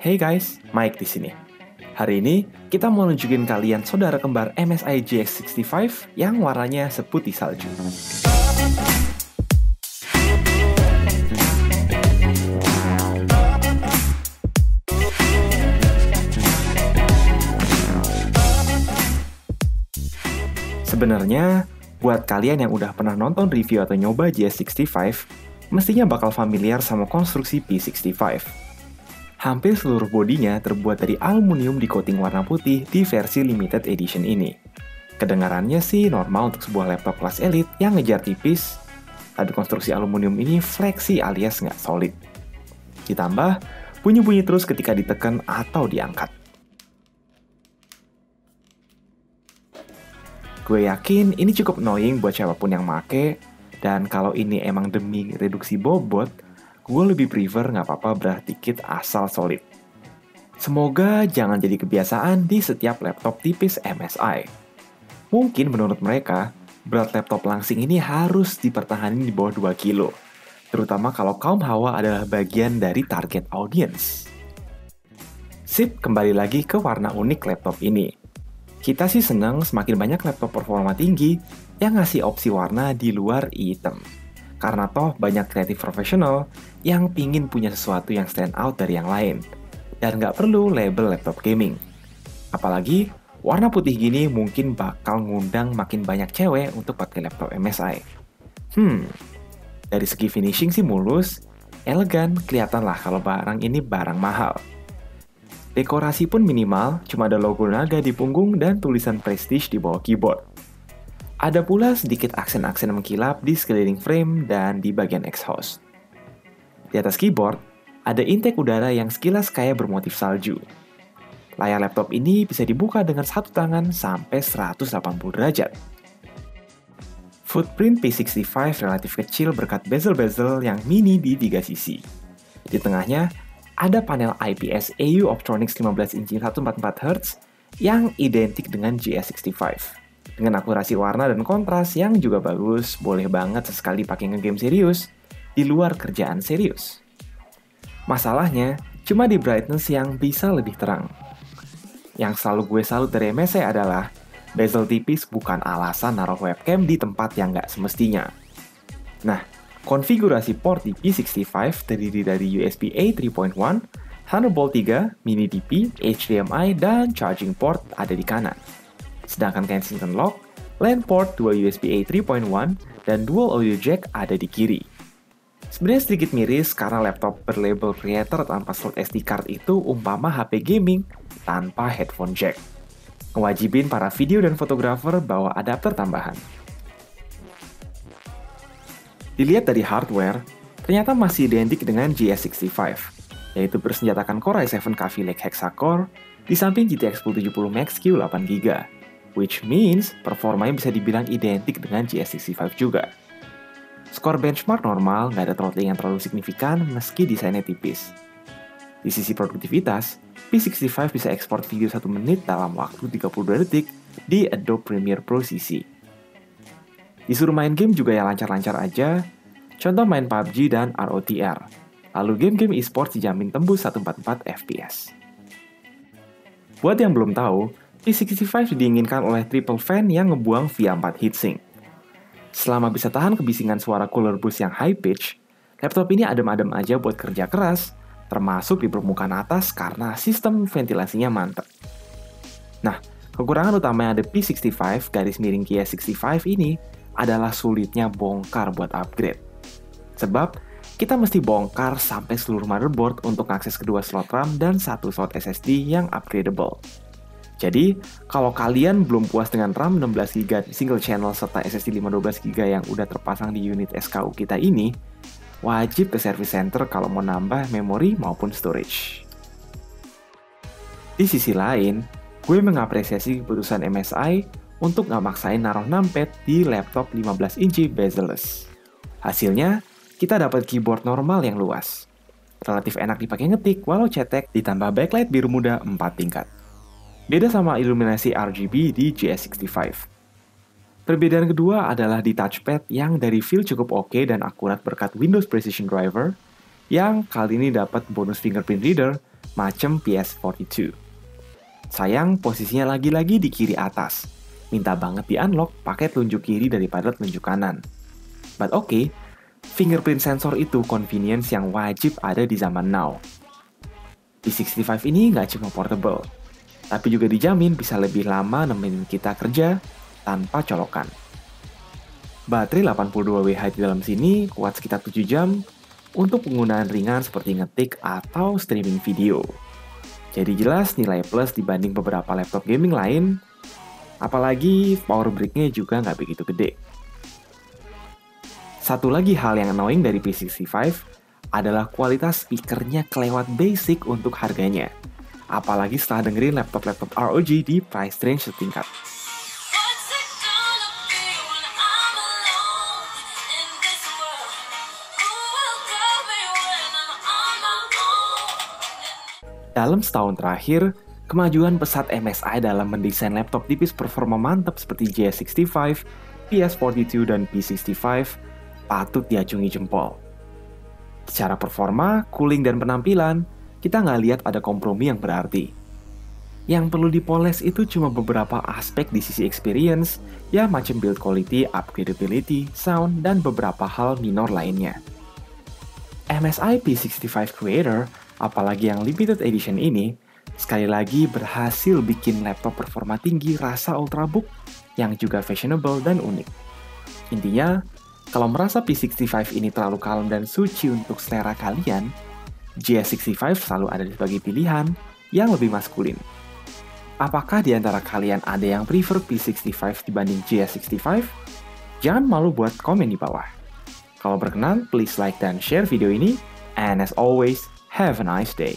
Hey guys, Mike di sini. Hari ini kita mau nunjukin kalian saudara kembar MSI GX65 yang warnanya seputih salju. Sebenarnya, buat kalian yang udah pernah nonton review atau nyoba GX65, mestinya bakal familiar sama konstruksi P65 Hampir seluruh bodinya terbuat dari aluminium di coating warna putih di versi limited edition ini. Kedengarannya sih normal untuk sebuah laptop kelas elit yang ngejar tipis, tapi konstruksi aluminium ini fleksi alias nggak solid. Ditambah, bunyi-bunyi terus ketika ditekan atau diangkat. Gue yakin ini cukup annoying buat siapa pun yang make, dan kalau ini emang demi reduksi bobot, gue lebih prefer nggak apa-apa berat dikit asal solid. Semoga jangan jadi kebiasaan di setiap laptop tipis MSI. Mungkin menurut mereka, berat laptop langsing ini harus dipertahankan di bawah 2 kilo, terutama kalau kaum hawa adalah bagian dari target audience. Sip, kembali lagi ke warna unik laptop ini. Kita sih senang semakin banyak laptop performa tinggi yang ngasih opsi warna di luar hitam. Karena toh banyak kreatif profesional yang pingin punya sesuatu yang stand out dari yang lain. Dan nggak perlu label laptop gaming. Apalagi, warna putih gini mungkin bakal ngundang makin banyak cewek untuk pakai laptop MSI. Hmm, dari segi finishing sih mulus, elegan, kelihatan lah kalau barang ini barang mahal. Dekorasi pun minimal, cuma ada logo naga di punggung dan tulisan prestige di bawah keyboard. Ada pula sedikit aksen-aksen mengkilap di sekeliling frame dan di bagian exhaust. Di atas keyboard, ada intake udara yang sekilas kayak bermotif salju. Layar laptop ini bisa dibuka dengan satu tangan sampai 180 derajat. Footprint P65 relatif kecil berkat bezel-bezel yang mini di 3 sisi. Di tengahnya, ada panel IPS AU Optronics 15 inci 144Hz yang identik dengan GS65 dengan akurasi warna dan kontras yang juga bagus, boleh banget sesekali pakai ngegame serius di luar kerjaan serius. Masalahnya, cuma di brightness yang bisa lebih terang. Yang selalu gue salut dari MSI adalah bezel tipis bukan alasan naruh webcam di tempat yang nggak semestinya. Nah, konfigurasi port di P65 terdiri dari USB A 3.1, Thunderbolt 3, Mini DP, HDMI, dan charging port ada di kanan. Sedangkan Kensington Lock, LAN port 2 USB A 3.1, dan dual audio jack ada di kiri. Sebenarnya sedikit miris karena laptop berlabel creator tanpa slot SD card itu umpama HP gaming tanpa headphone jack. Ngewajibin para video dan fotografer bawa adapter tambahan. Dilihat dari hardware, ternyata masih identik dengan GS65, yaitu bersenjatakan Core i7 Kavi Lake Hexa-core di samping GTX 1070 Max Q 8GB which means performanya bisa dibilang identik dengan GS65 juga. Skor benchmark normal, nggak ada throttling yang terlalu signifikan meski desainnya tipis. Di sisi produktivitas, P65 bisa ekspor video 1 menit dalam waktu 32 detik di Adobe Premiere Pro CC. Disuruh main game juga yang lancar-lancar aja, contoh main PUBG dan ROTR. Lalu game-game e-sport dijamin tembus 144 FPS. Buat yang belum tahu, P65 diinginkan oleh triple fan yang ngebuang via 4 heatsink. Selama bisa tahan kebisingan suara cooler boost yang high pitch, laptop ini adem-adem aja buat kerja keras, termasuk di permukaan atas karena sistem ventilasinya mantep. Nah, kekurangan utama yang ada P65 garis miring Kia 65 ini adalah sulitnya bongkar buat upgrade. Sebab, kita mesti bongkar sampai seluruh motherboard untuk akses kedua slot RAM dan satu slot SSD yang upgradable. Jadi, kalau kalian belum puas dengan RAM 16GB single channel serta SSD 512GB yang udah terpasang di unit SKU kita ini, wajib ke service center kalau mau nambah memori maupun storage. Di sisi lain, gue mengapresiasi keputusan MSI untuk nggak maksain naruh numpad di laptop 15 inci bezel-less. Hasilnya, kita dapat keyboard normal yang luas. Relatif enak dipakai ngetik walau cetek ditambah backlight biru muda 4 tingkat. Beda sama iluminasi RGB di GS65. Perbedaan kedua adalah di touchpad yang dari feel cukup oke okay dan akurat berkat Windows Precision Driver, yang kali ini dapat bonus fingerprint reader macam PS42. Sayang, posisinya lagi-lagi di kiri atas. Minta banget di-unlock pakai telunjuk kiri daripada telunjuk kanan. But oke, okay, fingerprint sensor itu convenience yang wajib ada di zaman now. P65 ini nggak cuma portable, tapi juga dijamin bisa lebih lama nemenin kita kerja tanpa colokan. Baterai 82WH di dalam sini kuat sekitar 7 jam untuk penggunaan ringan seperti ngetik atau streaming video. Jadi jelas nilai plus dibanding beberapa laptop gaming lain, apalagi power brick-nya juga nggak begitu gede. Satu lagi hal yang annoying dari P65 adalah kualitas speakernya kelewat basic untuk harganya. Apalagi setelah dengerin laptop-laptop ROG di price range setingkat. Dalam setahun terakhir, kemajuan pesat MSI dalam mendesain laptop tipis performa mantap seperti JS65, PS42, dan P65 patut diacungi jempol. Secara performa, cooling, dan penampilan, kita nggak lihat ada kompromi yang berarti. Yang perlu dipoles itu cuma beberapa aspek di sisi experience, ya macam build quality, upgradability, sound, dan beberapa hal minor lainnya. MSI P65 Creator Apalagi yang limited edition ini, sekali lagi berhasil bikin laptop performa tinggi rasa ultrabook yang juga fashionable dan unik. Intinya, kalau merasa P65 ini terlalu kalem dan suci untuk selera kalian, GS65 selalu ada sebagai pilihan yang lebih maskulin. Apakah di antara kalian ada yang prefer P65 dibanding GS65? Jangan malu buat komen di bawah. Kalau berkenan, please like dan share video ini. And as always, have a nice day.